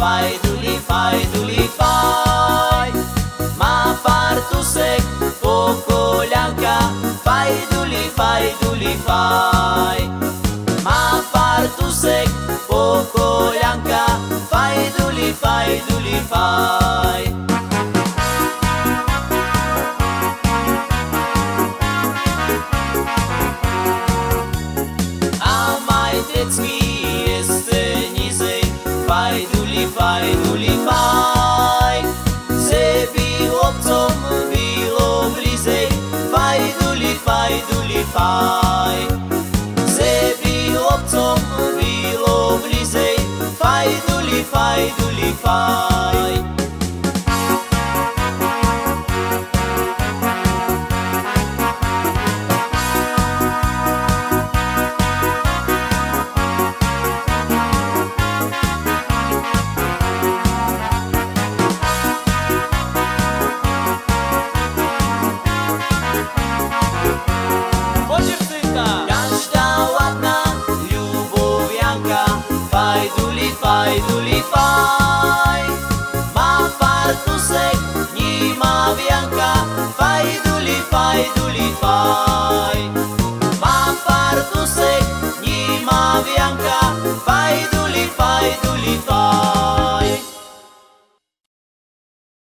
fai, tu li fai, tu li fai Ma partu sec, poco lanka. Fai, tu li fai, tu li fai Ma partu sec, poco lanka. Fai, tu li fai, tu li fai It's me. Nulify, nulify Se wirowcom wiro blizej Faj, nulify, nulify Se wirowcom wiro blizej Faj, nulify, nulify tifai mafartusek ni mabianca faiduli faiduli